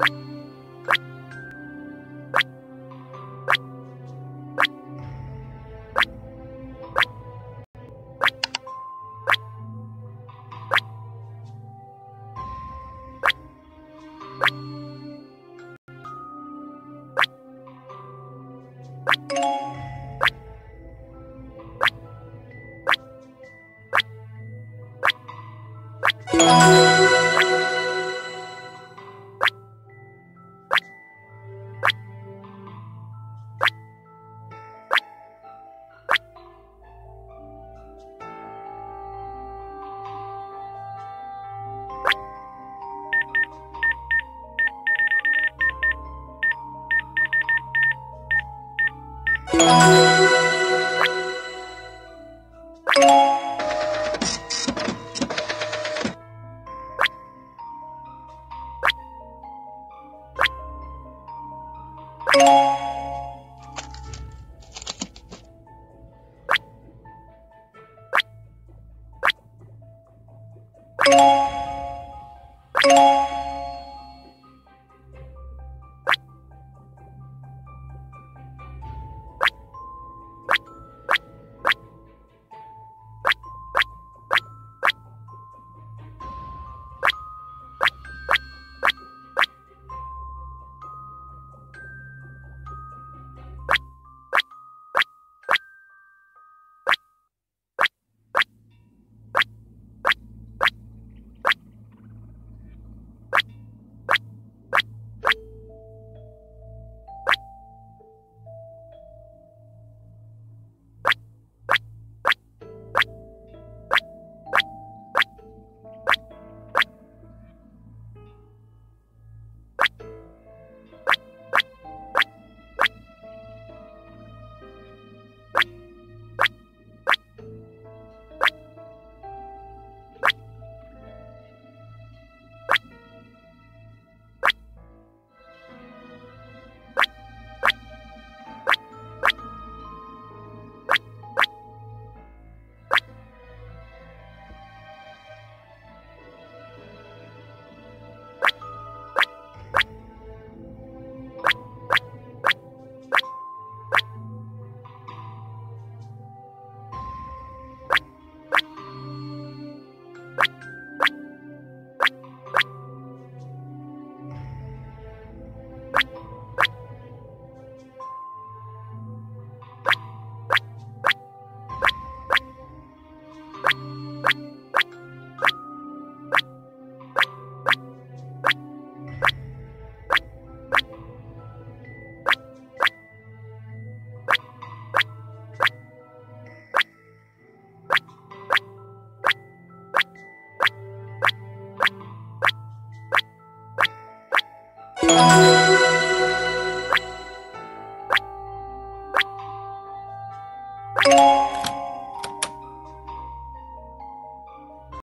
Música you Thank you